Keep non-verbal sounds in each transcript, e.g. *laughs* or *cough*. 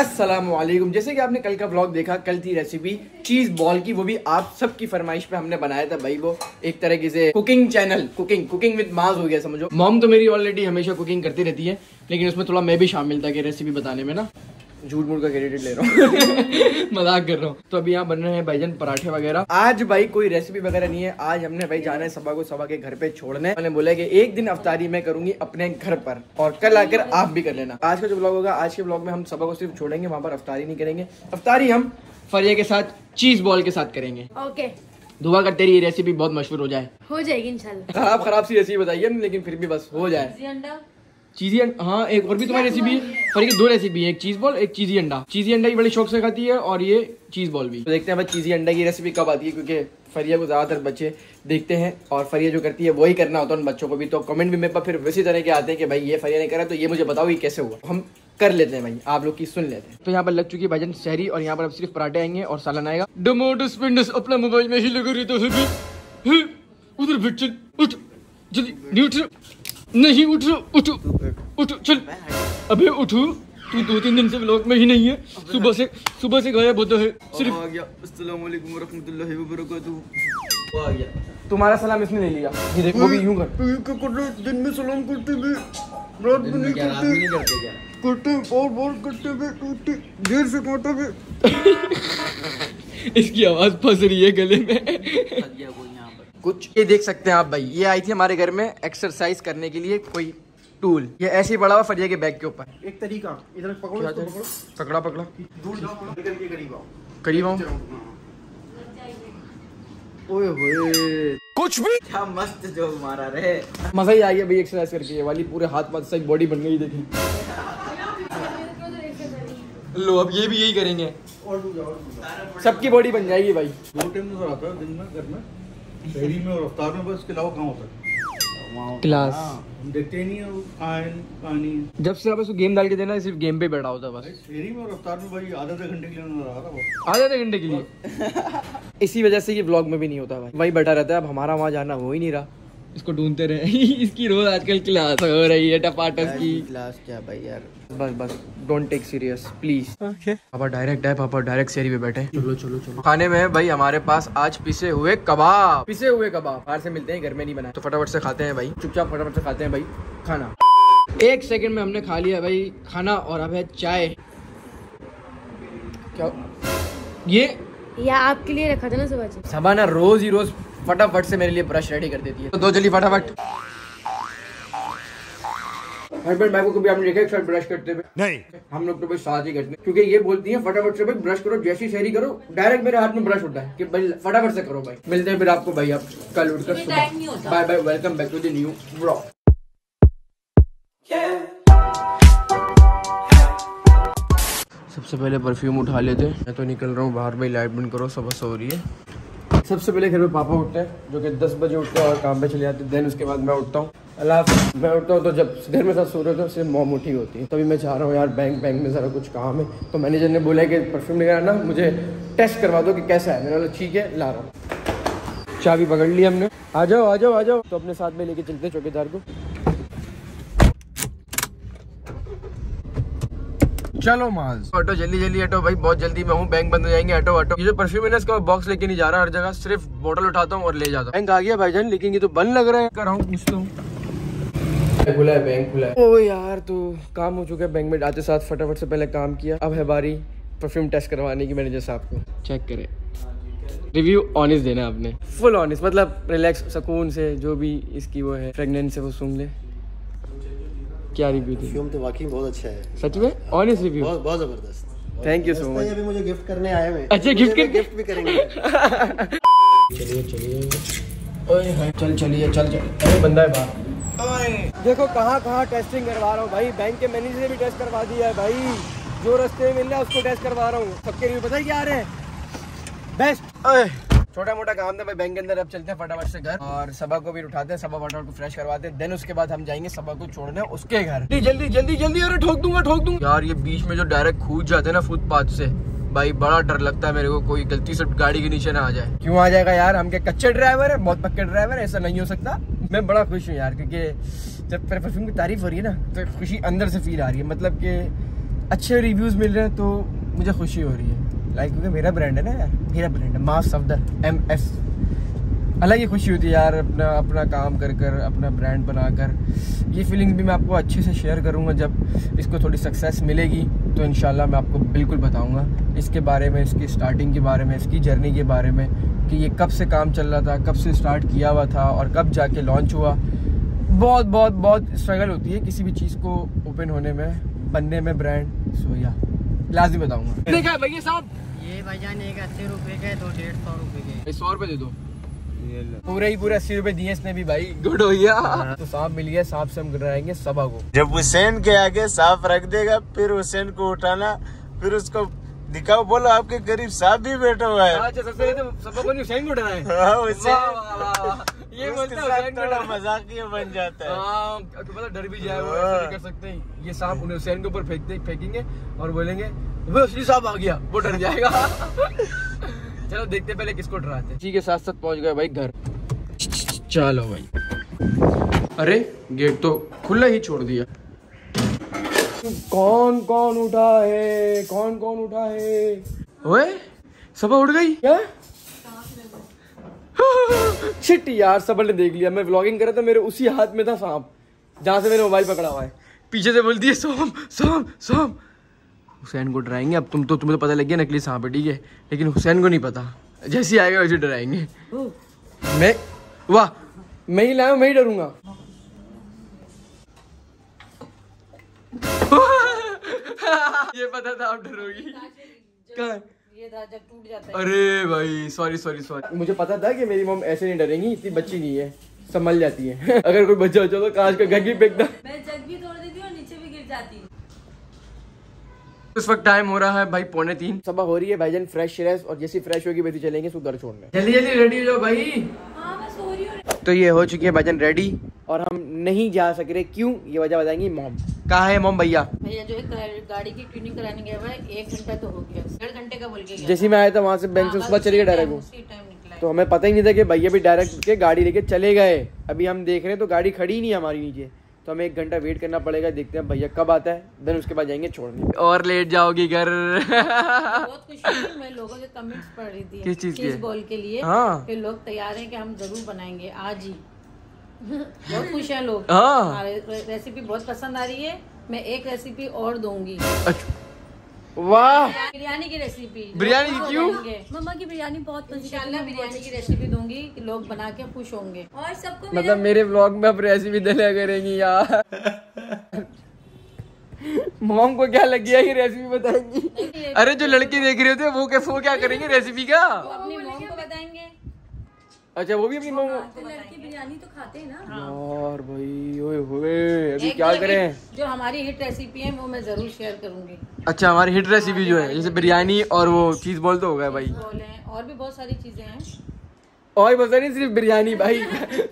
असलम जैसे कि आपने कल का ब्लॉग देखा, कल थी रेसिपी चीज़ बॉल की, वो भी आप सबकी फरमाइश पे हमने बनाया था भाई वो एक तरीके से cooking channel cooking cooking with Maaz हो गया समझो। मॉम तो मेरी ऑलरेडी हमेशा कुकिंग करती रहती है, लेकिन उसमें थोड़ा मैं भी शामिल था कि रेसिपी बताने में ना। झूठ मूठ का क्रेडिट ले रहा हूँ। *laughs* मज़ाक कर रहा हूँ। तो अभी यहाँ बन रहे हैं भाईजन पराठे वगैरह। आज भाई कोई रेसिपी वगैरह नहीं है। आज हमने भाई जाना है सबा को सबा के घर पे छोड़ने। मैंने बोला कि एक दिन अफ्तारी मैं करूँगी अपने घर पर। और कल आकर आप भी कर लेना। आज का जो ब्लॉग होगा आज के ब्लॉग में हम सबा को सिर्फ़ छोड़ेंगे वहाँ पर अफ्तारी नहीं करेंगे। अफ्तारी हम फरिया के साथ चीज़ बॉल के साथ करेंगे। ओके दुआ करते रही ये रेसिपी बहुत मशहूर हो जाए। हो जाएगी इंशाल्लाह। खराब खराब सी रेसिपी बताइए लेकिन फिर भी बस हो जाए। चीजी अंडा हाँ एक और भी तुम्हारी रेसिपी है पर ये दो रेसिपी है एक चीज़ बॉल एक चीजी अंडा। चीजी अंडा की बड़ी शौक से खाती है और ये चीज़ बॉल भी। तो देखते हैं भाई चीजी अंडा की रेसिपी कब आती है क्योंकि फरिया को ज़्यादातर बच्चे देखते हैं और फरिया जो करती है वही करना होता है उन बच्चों को भी। तो कमेंट भी मेरे पास फिर वैसी तरह के आते हैं कि भाई ये फरिया ने करा तो ये मुझे बताओ ये कैसे हुआ। हम कर लेते हैं भाई आप लोग की सुन लेते हैं। तो यहाँ पर लग चुकी है भाईजन शहरी और यहाँ पर अब सिर्फ़ पराठे आएँगे और सालन आएगा। अपना मोबाइल में ही लगा रही तो उधर फिर उठ। जल्दी उठ। नहीं उठ उठ। उठ चल। अबे उठो। तू दो तीन दिन से ब्लॉग में ही नहीं है। सुबह से सुबह से गायब होता है। सिर्फ़ आ गया। अस्सलाम वालेकुम रहमतुल्लाहि व बरकातहू आ गया। तुम्हारा सलाम इसने ले लिया। ये देख भी यूँ कर। क्या कर दिन में सलाम करते भी रात में नहीं करते। करते और बहुत करते भी टूटते देर से काटा भी *laughs* इसकी आवाज़ फंस रही है गले में। कुछ। ये देख सकते हैं आप भाई ये आई थी हमारे घर में एक्सरसाइज करने के लिए कोई टूल ये ऐसे ही पड़ा हुआ फरिया के बैग के ऊपर। एक तरीका इधर पकड़ो पकड़ा। पकड़ा दूर जाओ करीब आओ। करीब आऊँ ओए होए। कुछ भी क्या मस्त जो मारा रे। मज़ा ही आ गया भाई एक्सरसाइज करके ये वाली पूरे हाथ पाथ सही बॉडी बन गई देखी। लो अब ये भी यही करेंगे। सबकी बॉडी बन जाएगी भाई। दो टाइम नज़र आता है दिन में घर में। शहरी में और रफ्तार में बस अलावा कहाँ होता है? क्लास हम देखते नहीं है जब से आप उसको गेम डाल के देना सिर्फ़ गेम पे बैठा होता है बस। शहरी में और रफ्तार में भाई आधे आधे घंटे के लिए नज़र आ रहा वो। आधे आधे घंटे के लिए। *laughs* इसी वजह से ये व्लॉग में भी नहीं होता भाई। वही बैठा रहता है अब हमारा वहाँ जाना हो ही नहीं रहा। इसको ढूंढते रहे। *laughs* इसकी रोज आजकल क्लास हो रही है टपाटस की। क्लास क्या भाई यार? बस बस डोंट टेक सीरियस प्लीज़ पापा डायरेक्ट है पापा डायरेक्ट सेरी पे बैठे चलो चलो चलो। खाने में भाई हमारे पास आज पिसे हुए कबाब। पिसे हुए कबाब। बाहर से मिलते हैं घर में नहीं बनाए। तो फटाफट से खाते हैं भाई। चुपचाप फटाफट से खाते हैं भाई। खाना। एक सेकंड में हमने खा लिया भाई खाना और अब है चाय। क्या? ये? या आपके लिए रखा था ना सुबह सबा ना रोज ही रोज फटाफट से मेरे लिए ब्रश रेडी कर देती है। तो दो जल्दी फटाफट। हस्बैंड भाई को कभी आपने देखा एक साथ ब्रश करते हुए? नहीं। हम लोग तो भाई साथ ही करते हैं। क्योंकि ये बोलती है फटाफट से भाई ब्रश करो जैसी शहरी करो डायरेक्ट मेरे हाथ में ब्रश होता है कि भाई फटाफट से करो भाई। मिलते हैं फिर आपको भाई आप कल उठकर bye bye welcome back to the new blog सबसे पहले परफ्यूम उठा लेते हैं। मैं तो निकल रहा हूँ बाहर भाई लाइट बंद करो सुबह सो रही है। सबसे पहले घर में पापा उठते हैं, जो कि दस बजे उठते हैं और काम पे चले जाते हैं। देन उसके बाद मैं उठता हूँ। अल्लाह मैं उठता हूँ तो जब घर में सब सो रहे होते सिर्फ़ मोम उठी होती है। तभी मैं चाह रहा हूँ, यार बैंक बैंक में ज़रा कुछ काम है। तो मैनेजर ने बोला कि परफ्यूम आना, मुझे टेस्ट करवा दो कि कैसा है। मैंने बोला, ठीक है, ला रहा हूँ। चाबी पकड़ ली हमने। आ जाओ आ जाओ आ जाओ। तो अपने साथ में लेके चलते चौकीदार को। चलो माज ऑटो जल्दी जल्दी ऑटो भाई बहुत जल्दी मैं हूँ बैंक बंद हो जाएँगे ऑटो ऑटो। ये जो परफ्यूम है ना इसका बॉक्स लेके नहीं जा रहा हर जगह सिर्फ़ बोतल उठाता हूँ और ले जाता हूँ। बैंक आ गया भाईजान लेकिन ये तो बंद लग रहा है। कर रहा हूँ पूछता हूँ। खुला है बैंक खुला है। ओ यार तो काम हो चुका है बैंक में। आते साथ फटाफट से पहले काम किया। अब है बारी परफ्यूम टेस्ट करवाने की मैनेजर साहब को। चेक करे। रिव्यू ऑनेस्ट देना आपने। फुल ऑनेस्ट मतलब रिलैक्स सुकून से जो भी इसकी वो है प्रेगनेंट से वो सूंघ ले। क्या रिव्यू दी परफ्यूम तो वाकई बहुत अच्छा है। सच में? ऑनेस्ट रिव्यू बहुत बहुत ज़बरदस्त। थैंक यू सो मच ये भी मुझे गिफ्ट करने आए हुए अच्छा, gift कर- गिफ्ट भी करेंगे। चलिए चलिए। ओए हाय चल चलिए चल चल। अरे बंदा है बाहर। देखो कहाँ कहाँ टेस्टिंग करवा रहा हूँ भाई। बैंक के मैनेजर ने भी टेस्ट करवा दिया है भाई। जो रास्ते में मिल रहा है उसको टेस्ट करवा रहा हूँ। सबके रिव्यू पता है क्या आ रहे हैं? बेस्ट छोटा मोटा काम था भाई बैंक के अंदर अब चलते हैं फटाफट से घर और सभा को भी उठाते हैं सबा फटाफट को फ्रेश करवाते हैं। देन उसके बाद हम जाएँगे सबा को छोड़ने उसके घर। जल्दी जल्दी जल्दी जल्दी अरे ठोक दूँगा ठोक दूँगा। यार ये बीच में जो डायरेक्ट कूद जाते हैं ना फुटपाथ से भाई बड़ा डर लगता है मेरे को कोई गलती से गाड़ी के नीचे ना आ जाए। क्यों आ जाएगा यार? हम के कच्चे ड्राइवर है? बहुत पक्के ड्राइवर है ऐसा नहीं हो सकता। मैं बड़ा खुश हूँ यार क्योंकि जब मेरे परफ्यूम की तारीफ़ हो रही है ना तो खुशी अंदर से फील आ रही है। मतलब कि अच्छे रिव्यूज़ मिल रहे हैं तो मुझे खुशी हो रही है। लाइक क्योंकि मेरा ब्रांड है ना यार। मेरा ब्रांड है मास सफदर एम एस अलग ही खुशी होती है यार, अपना अपना काम कर कर, अपना ब्रांड बना कर ये फीलिंग भी मैं आपको अच्छे से शेयर करूँगा, जब इसको थोड़ी सक्सेस मिलेगी तो इन मैं आपको बिल्कुल बताऊँगा। इसके बारे में, इसकी स्टार्टिंग के बारे में, इसकी जर्नी के बारे में, कि ये कब से काम चल रहा था, कब से स्टार्ट किया हुआ था, और कब जाके लॉन्च हुआ। बहुत बहुत बहुत स्ट्रगल होती है किसी भी चीज़ को ओपन होने में, बनने में ब्रांड सो या लाजमी बताऊँगा। देखा भैया साहब? ये भाईजान एक अस्सी रुपए के दो डेढ़ सौ रुपए के। सौ रुपए दे दो। पूरे ही पूरे अस्सी रुपए दिए इसने भी भाई। गुड हो। गया तो सांप मिल गया सांप से हम डराएँगे सभा को जब हुसैन के आगे सांप रख देगा फिर हुसैन को उठाना फिर उसको दिखाओ बोलो आपके करीब सांप भी बैठा हुआ है। अच्छा सबसे पहले तो सबा को नहीं हुसैन को डराए हाँ, ये बोलता है साथ हुसैन को थोड़ा डराए। मजाकिया बन जाता है। हाँ, तो पता डर भी जाए वो ऐसा नहीं कर सकते हैं। ये सांप उन्हें हुसैन के ऊपर फेंक दे फेंकेंगे और बोलेंगे वो असली सांप आ गया वो डर जाएगा। चलो देखते पहले किसको डराते जी के साथ साथ पहुँच गए भाई घर। चलो भाई। अरे गेट तो खुला ही छोड़ दिया। कौन कौन उठा है? कौन कौन उठा है? ओए सबा उठ गई? क्या? शिट यार सबल ने देख लिया। मैं व्लॉगिंग कर रहा था मेरे उसी हाथ में था सांप जहाँ से मैंने मोबाइल पकड़ा हुआ है। पीछे से बोलती है सांप सांप सांप। हुसैन को डराएँगे अब तुम तो तुम्हें तो पता लग गया नकली सांप है ठीक है? लेकिन हुसैन को नहीं पता। जैसे आएगा वैसे डराएँगे। मैं वाह मैं ही लाया मैं ही डरूँगा। *laughs* ये पता था आप डरोगी। कहाँ है? अरे भाई सॉरी सॉरी सॉरी मुझे पता था कि मेरी मम ऐसे नहीं डरेंगी इतनी बच्ची नहीं है संभल जाती है। *laughs* अगर कोई बच्चा बच्चा तो कांच का घर भी फेंकता। मैं जग भी तोड़ देती और नीचे भी गिर जाती। इस वक्त टाइम हो रहा है भाई पौने तीन। सुबह हो रही है भाईजान फ्रेश फ्रेश और जैसी फ्रेश होगी वैसे चलेंगे उसको घर छोड़ने। जल्दी जल्दी रेडी हो जाओ भाई। हाँ मैं सो रही हूँ। तो ये हो चुकी है भाईजान रेडी और हम नहीं जा सक रहे क्यों? ये वजह बताएँगी मॉम कहा है मॉम भैया? भैया जो गाड़ी की ट्यूनिंग कराने गया हुआ एक घंटा तो हो गया। डेढ़ घंटे का बोल के गया जैसे ही मैं आया था वहाँ से बैंक से हाँ, सुबह चले गए डायरेक्ट वो। टाइम निकला तो हमें पता ही नहीं था कि भैया भी डायरेक्ट के गाड़ी लेके चले गए। अभी हम देख रहे हैं तो गाड़ी खड़ी ही नहीं हमारी नीचे। तो हमें एक घंटा वेट करना पड़ेगा देखते हैं भैया कब आता है देन उसके बाद जाएँगे छोड़ने। और लेट जाओगी घर। बहुत खुशी हुई मैं लोगों के कमेंट्स पढ़ रही थी। किस चीज़ के? बॉल के लिए। हाँ। कि लोग तैयार हैं कि हम ज़रूर बनाएँगे आज ही। बहुत खुश हैं लोग। हाँ। रेसिपी बहुत पसंद आ रही है। मैं एक रेसिपी और दूँगी। अच्छा। वाह। बिरयानी की रेसिपी बिरयानी की क्यों? मम्मा की बिरयानी बहुत इंशाल्लाह बिरयानी की रेसिपी दूँगी कि लोग बना के खुश होंगे। और सबको मतलब मेरे ब्लॉग में अब रेसिपी देने करेंगी यार। मॉम को क्या लग गया ये रेसिपी बताएँगी? अरे जो लड़के देख रहे होते वो क्या वो क्या करेंगे रेसिपी का? अच्छा वो भी अपनी मॉम तो लड़के बिरयानी तो खाते हैं ना। यार भाई ओए होए अभी क्या जो करें? जो हमारी हिट रेसिपी है वो मैं ज़रूर शेयर करूँगी। अच्छा हमारी हिट रेसिपी जो है जैसे बिरयानी और वो चीज़ बोल तो हो गया भाई। और भी बहुत सारी चीज़ें हैं। और बता नहीं सिर्फ़ बिरयानी भाई।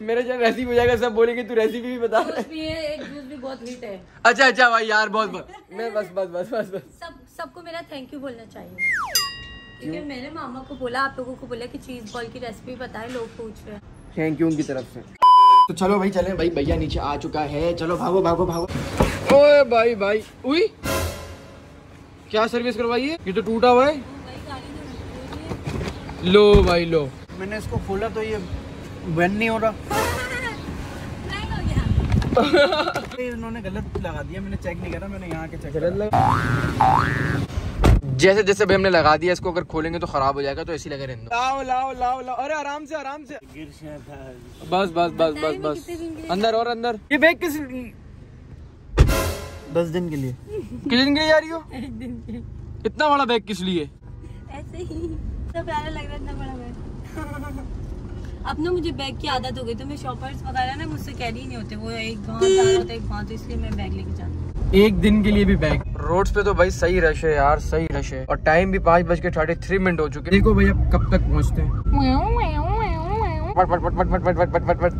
मेरा जब रेसिपी हो जाएगा सब बोलेंगे तू रेसिपी भी बता जूस भी है एक जूस भी बहुत हिट है। अच्छा अच्छा भाई यार बहुत बहुत *laughs* मैं बस बस बस बस बस। सब सबको मेरा थैंक यू बोलना चाहिए। क्योंकि मैंने मामा को बोला आप लोगों को बोला कि चीज़ बॉल की रेसिपी बताएँ लोग पूछ रहे हैं। थैंक यू उनकी तरफ़ से। तो चलो भाई चले। भाई भैया नीचे आ चुका है। चलो भागो भागो भागो। ओए भाई भाई। उई क्या सर्विस करवाई है? ये तो टूटा हुआ है। लो भाई लो। मैंने इसको खोला तो ये बंद नहीं हो रहा। *laughs* इन्होंने गलत लगा दिया। मैंने चेक नहीं करा मैंने यहाँ के चेक गलत लगा। जैसे जैसे भाई हमने लगा दिया इसको अगर खोलेंगे तो खराब हो जाएगा तो ऐसे लगे रहने दो। लाओ लाओ लाओ लाओ। अरे आराम से आराम से। बस बस बस बस बस। अंदर और अंदर। ये बैग किस दस दिन के लिए। किस दिन के लिए जा रही हो? *laughs* इतना बड़ा बैग किस लिए? ऐसे ही। सब प्यारा लग रहा इतना बड़ा बैग। अब ना मुझे बैग की आदत हो गई तो मैं शॉपर्स वगैरह ना मुझसे कैरी नहीं होते। वो एक वहाँ होता है एक वहाँ तो इसलिए मैं बैग लेके जाती हूँ। एक दिन के लिए भी बैग रोड्स पे तो भाई सही रश है यार सही रश है। और टाइम भी पाँच बज के थर्टी थ्री मिनट हो चुके देखो भैया कब तक पहुँचते हैं? पट पट पट पट पट पट पट पट पट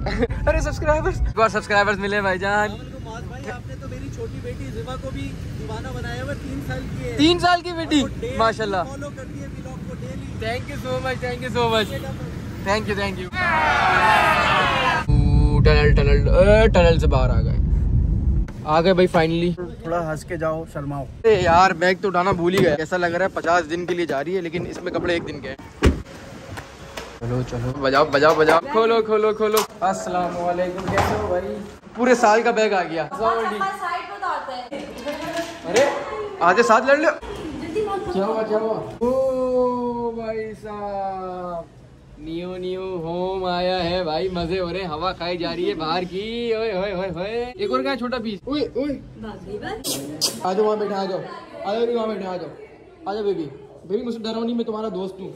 अरे सब्सक्राइबर्स बार सब्सक्राइबर्स मिले भाईजान। भाई आपने तो मेरी छोटी बेटी जिवा को भी दीवाना बनाया हुआ तीन साल की है। तीन साल की बेटी? माशाल्लाह। फॉलो करती है को daily thank you so much thank you so much thank you thank you tunnel tunnel tunnel से बाहर आ गए। आ गए भाई फाइनली थोड़ा हंस के जाओ शर्माओ। अरे यार बैग तो उठाना भूल ही गया ऐसा लग रहा है? पचास दिन के लिए जा रही है लेकिन इसमें कपड़े एक दिन के हैं। चलो चलो। बजाओ बजाओ बजाओ। खोलो खोलो खोलो। अस्सलाम वालेकुम कैसे हो भाई? पूरे साल का बैग आ गया। अरे आधे साथ लड़ लो। क्या हुआ क्या हुआ? ओ भाई साहब। न्यू न्यू होम आया है भाई, मज़े हो रहे हैं, हवा खाई जा रही है बाहर की। ओए ओए ओए ओए। एक और क्या छोटा पीस ओए ओए। आ जाओ वहाँ बैठा, आ जाओ। आ जाओ, वहाँ बैठे, आ जाओ। आ जाओ बेबी बेबी मुझसे डरो नहीं, मैं तुम्हारा दोस्त हूँ।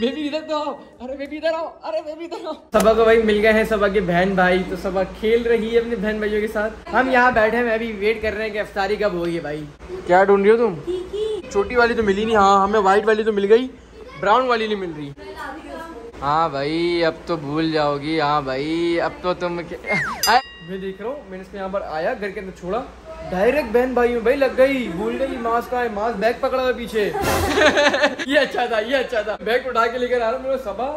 बेबी इधर तो अरे बेबी इधर आओ। अरे बेबी इधर आओ। सबा को भाई मिल गए हैं, सबा के बहन भाई तो सबा खेल रही है अपने बहन भाइयों के साथ। हम यहाँ बैठे हैं अभी वेट कर रहे हैं कि अफ्तारी कब होगी भाई। क्या ढूंढ रही हो तुम? छोटी वाली तो मिली नहीं हाँ हमें व्हाइट वाली तो मिल गई ब्राउन वाली नहीं मिल रही। हाँ भाई अब तो भूल जाओगी। हाँ भाई अब तो तुम *laughs* मैं देख रहा हूँ मैंने इसको यहाँ पर आया घर के अंदर छोड़ा। डायरेक्ट बहन भाई में भाई लग गई। भूल गई मास्क का है मास्क बैग पकड़ा हुआ पीछे। *laughs* ये अच्छा था ये अच्छा था। बैग उठा के लेकर आ रहा हूँ मेरे सबा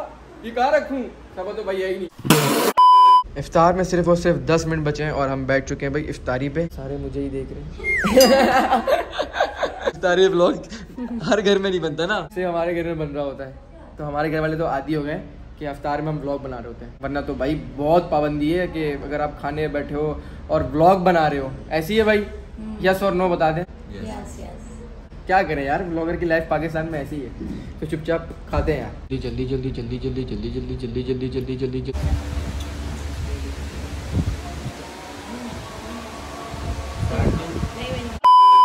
ये कहाँ रखूँ? सबा तो भाई है ही नहीं। इफ्तार में सिर्फ़ और सिर्फ़ दस मिनट बचे हैं और हम बैठ चुके हैं भाई इफ्तारी पे। सारे मुझे ही देख रहे हैं। *laughs* इफ्तारी ब्लॉग हर घर में नहीं बनता ना। सिर्फ़ हमारे घर में बन रहा होता है। तो हमारे घर वाले तो आदि हो गए कि अफ्तार में हम ब्लॉग बना रहे होते हैं वरना तो भाई बहुत पाबंदी है कि अगर आप खाने बैठे हो और ब्लॉग बना रहे हो ऐसी है भाई यस और नो बता दें क्या करें यार ब्लॉगर की लाइफ पाकिस्तान में ऐसी है तो चुपचाप खाते हैं यार जल्दी जल्दी जल्दी जल्दी जल्दी जल्दी जल्दी जल्दी जल्दी जल्दी जल्दी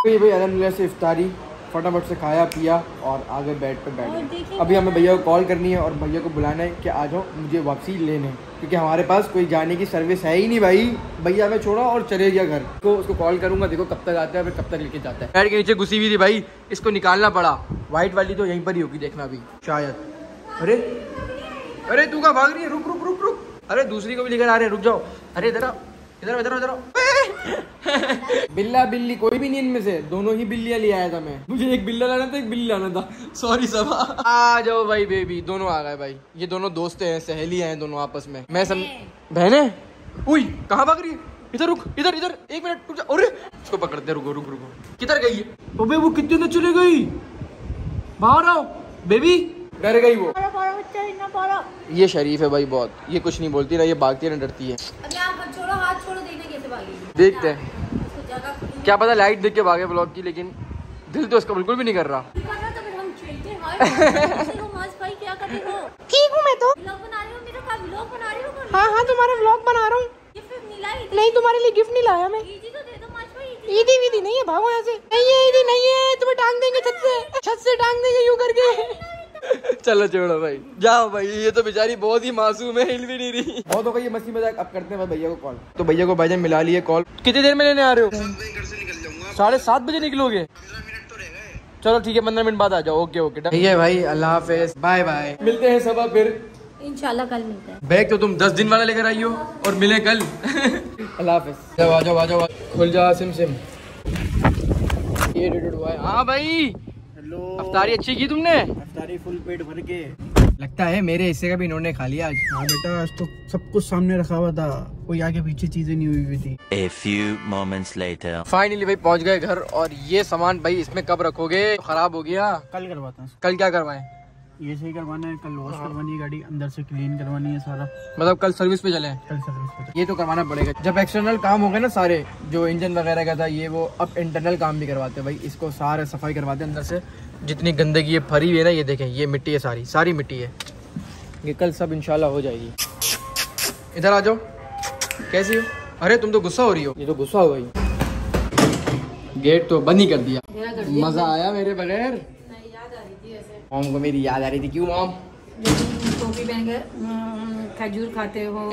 भाई अलहमदिल्ला से इफ्तारी फटाफट से खाया पिया और आगे बेड पे बैठ अभी हमें भैया को कॉल करनी है और भैया को बुलाना है कि आ जाओ मुझे वापसी लेने क्योंकि हमारे पास कोई जाने की सर्विस है ही नहीं भाई। भैया हमें छोड़ा और चले गया घर। तो उसको कॉल करूँगा देखो कब तक आता है फिर कब तक लेके जाता है। बेड के नीचे घुसी हुई थी भाई। इसको निकालना पड़ा। व्हाइट वाली तो यहीं पर ही होगी देखना अभी शायद। अरे अरे तू का भाग रही है? रुक रुक रुक रुक। अरे दूसरी को भी लेकर आ रहे हैं। रुक जाओ। अरे इधर इधर इधर इधर। *laughs* बिल्ला बिल्ली, कोई भी नहीं इनमें से। दोनों ही बिल्लियाँ ले आया था मैं। मुझे एक बिल्ला लाना था, एक बिल्ली लाना था। सॉरी सब आ जाओ भाई बेबी दोनों आ गए भाई। ये दोनों दोस्त हैं, सहेली हैं दोनों आपस में। मैं सम बहने उई, कहाँ भाग रही है? इधर रुक, इधर इधर। एक मिनट, रुक जा। अरे इसको पकड़ते रुको, रुक, रुको। किधर गई है अबे, वो कितने चले गई? बाहर आओ। बेबी डर गई वो। ये शरीफ है भाई बहुत। ये कुछ नहीं बोलती ना ये भागती है। ना डरती है छोड़ो हाथ छोड़ो देखना कैसे भागेगी। देखते हैं। उसको क्या पता लाइट देख के भागे ब्लॉग की लेकिन दिल तो इसका बिल्कुल भी नहीं कर रहा। *laughs* तो हैं हो हो? ठीक हूँ मैं तो? व्लॉग बना रही हो मेरा का व्लॉग बना रही हो हाँ हाँ तुम्हारा व्लॉग बना रहा हूँ। नहीं तुम्हारे लिए गिफ्ट नहीं लाया मैं। ईदी तो ईदी वीदी नहीं है भागो यहाँ से। नहीं है ईदी नहीं है तुम्हें टांग देंगे छत से। छत से टांग देंगे यूँ करके। *laughs* चलो छोड़ो भाई। जाओ भाई ये तो बेचारी बहुत ही मासूम है हिल भी नहीं रही। बहुत हो गई ये मस्ती मज़ाक अब करते हैं भैया को कॉल तो भैया को भाईजान मिला लिए कॉल कितनी देर में लेने आ रहे हो? साढ़े सात बजे निकलोगे? चलो ठीक है पंद्रह मिनट बाद आ जाओ। ओके ओके ठीक है भाई अल्लाह हाफिज। बाय बाय मिलते हैं सब फिर। इंशाल्लाह कल मिलते हैं। बैग तो तुम दस दिन वाला लेकर आई हो और मिले कल। *laughs* अल्लाह हाफिज। जाओ आ जाओ आ जाओ खुल जा सिम सिम। ये है भाई। अफ्तारी अच्छी की तुमने? अफ्तारी फुल पेट भर के। लगता है मेरे हिस्से का भी इन्होंने खा लिया आज। हाँ बेटा आज तो सब कुछ सामने रखा हुआ था। कोई आगे पीछे चीज़ें नहीं हुई हुई थी। A few moments later. Finally भाई पहुँच गए घर और ये सामान भाई इसमें कब रखोगे? खराब हो गया। कल करवाता हूँ। कल क्या करवाएँ? ये सही करवाना है कल वॉश करवानी है गाड़ी अंदर से क्लीन करवानी है सारा। मतलब कल सर्विस पे चले। कल सर्विस पे। ये तो करवाना पड़ेगा। जब एक्सटर्नल काम हो गए ना सारे जो इंजन वगैरह का था ये वो अब इंटरनल काम भी करवाते हैं भाई। इसको सारे सफ़ाई करवाते हैं अंदर से। जितनी गंदगी ये भरी हुई है ना ये देखें ये मिट्टी है सारी। सारी मिट्टी है। ये कल सब इंशाल्लाह हो जाएगी। इधर आ जाओ। कैसी हो? अरे तुम तो गुस्सा हो रही हो। ये तो गुस्सा हो गई। गेट तो बंद ही कर दिया। मज़ा आया मेरे बगैर। मॉम को मेरी याद आ रही थी। क्यों मॉम? टोपी पहन कर खजूर खाते हो।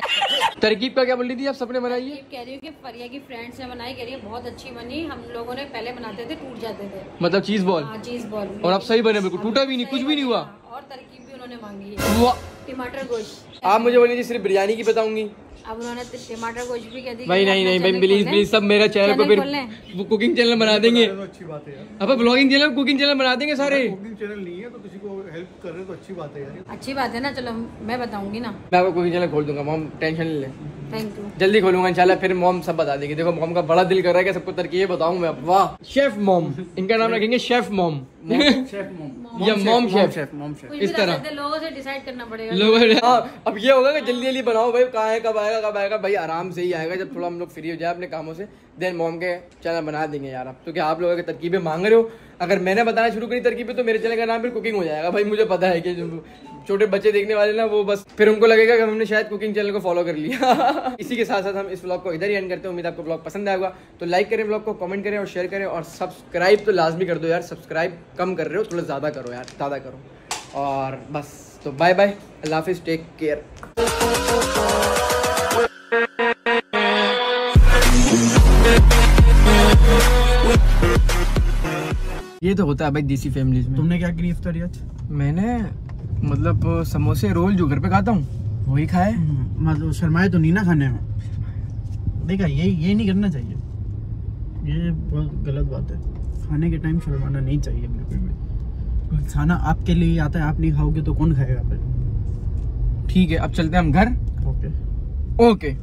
तरकीब का क्या बोल रही थी आप? सपने बनाइए। कह रही हूँ कि फरिया की फ्रेंड्स ने बनाई कह रही है बहुत अच्छी बनी। हम लोगों ने पहले बनाते थे टूट जाते थे। मतलब चीज़ बॉल हाँ चीज़ बॉल और अब सही बने बिल्कुल। टूटा भी नहीं कुछ भी नहीं हुआ। और तरकीब भी उन्होंने मांगी है। टमाटर गोश्त। आप मुझे बोली थी सिर्फ़ बिरयानी की बताऊँगी। अब उन्होंने टमाटर कुछ भी कह दी नहीं नहीं नहीं भाई प्लीज़ प्लीज़ सब मेरा चैनल पे फिर वो कुकिंग चैनल बना देंगे। अच्छी बात है यार। अब ब्लॉगिंग चैनल कुकिंग चैनल बना देंगे सारे। कुकिंग चैनल नहीं है तो किसी को हेल्प कर रहे तो अच्छी बात है यार। अच्छी बात है ना चलो मैं बताऊँगी ना। मैं आपको कुकिंग चैनल खोल दूँगा मॉम टेंशन ले। थैंक यू जल्दी खोलूँगा इंशाल्लाह फिर मॉम सब बता देगी। देखो मॉम का बड़ा दिल कर रहा है कि सबको तरकीब बताऊँ मैं। वाह शेफ मॉम। इनका नाम रखेंगे शेफ मॉम। *laughs* या मॉम शेफ शेफ। शेफ इस तरह। लोगों से डिसाइड करना पड़ेगा। लोगों हाँ अब ये होगा कि जल्दी जल्दी बनाओ भाई कहाँ है कब आएगा कब आएगा। भाई आराम से ही आएगा जब थोड़ा हम लोग फ्री हो जाए अपने कामों से देन मॉम के चैनल बना देंगे यार अब क्योंकि आप लोगों की तरकीबें मांग रहे हो। अगर मैंने बताना शुरू करी तरकीबें तो मेरे चैनल का नाम फिर कुकिंग हो जाएगा। भाई मुझे पता है कि छोटे बच्चे देखने वाले ना वो बस फिर उनको लगेगा कि हमने शायद कुकिंग चैनल को फॉलो कर लिया। *laughs* इसी के साथ साथ हम इस ब्लॉग को इधर ही एंड करते हैं। उम्मीद आपको ब्लॉग पसंद आएगा तो लाइक करें ब्लॉग को कमेंट करें और शेयर करें और सब्सक्राइब तो लाजमी कर दो यार। सब्सक्राइब कम कर रहे हो थोड़ा ज़्यादा करो यार ज़्यादा करो। और बस तो बाय बाय अल्लाह हाफिज़ टेक केयर ये तो होता है भाई देसी फैमिलीज़ में। तुमने क्या करी इफ्तारी आज? मैंने मतलब समोसे रोल जो घर पे खाता हूँ वही खाए मतलब शर्माए तो नहीं ना खाने में। देखा ये ये नहीं करना चाहिए। ये बहुत गलत बात है। खाने के टाइम शर्माना नहीं चाहिए बिल्कुल भी खाना आपके लिए आता है आप नहीं खाओगे तो कौन खाएगा फिर? ठीक है अब चलते हैं हम घर। ओके। ओके।